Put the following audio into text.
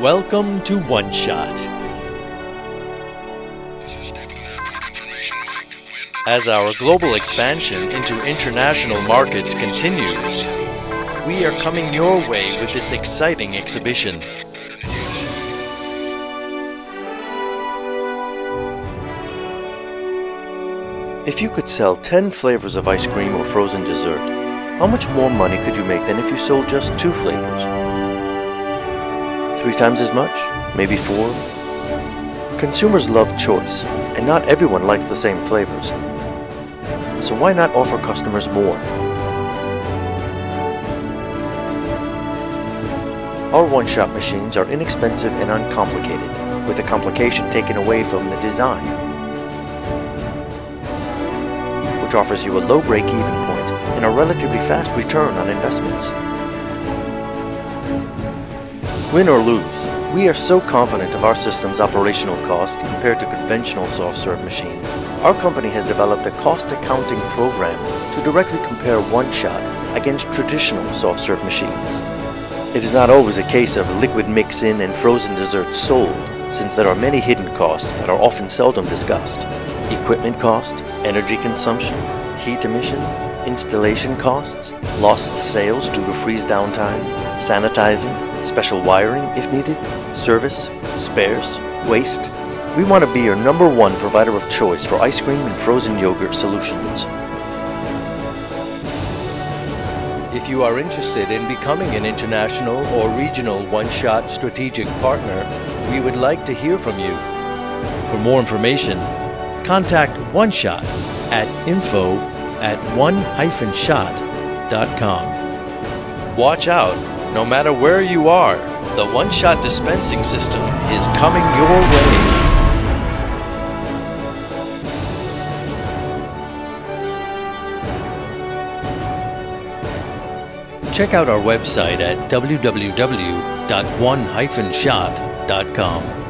Welcome to One Shot. As our global expansion into international markets continues, we are coming your way with this exciting exhibition. If you could sell 10 flavors of ice cream or frozen dessert, how much more money could you make than if you sold just two flavors? Three times as much? Maybe four? Consumers love choice, and not everyone likes the same flavors. So why not offer customers more? Our one-shot machines are inexpensive and uncomplicated, with the complication taken away from the design, which offers you a low break-even point and a relatively fast return on investments. Win or lose, we are so confident of our system's operational cost compared to conventional soft-serve machines. Our company has developed a cost accounting program to directly compare one-shot against traditional soft-serve machines. It is not always a case of liquid mix-in and frozen desserts sold, since there are many hidden costs that are often seldom discussed. Equipment cost, energy consumption, heat emission, installation costs, lost sales due to freeze downtime, sanitizing, special wiring if needed, service, spares, waste. We want to be your number one provider of choice for ice cream and frozen yogurt solutions. If you are interested in becoming an international or regional one-shot strategic partner, we would like to hear from you. For more information, contact One Shot at info at one-shot.com. Watch out, no matter where you are, the One Shot dispensing system is coming your way. Check out our website at www.one-shot.com.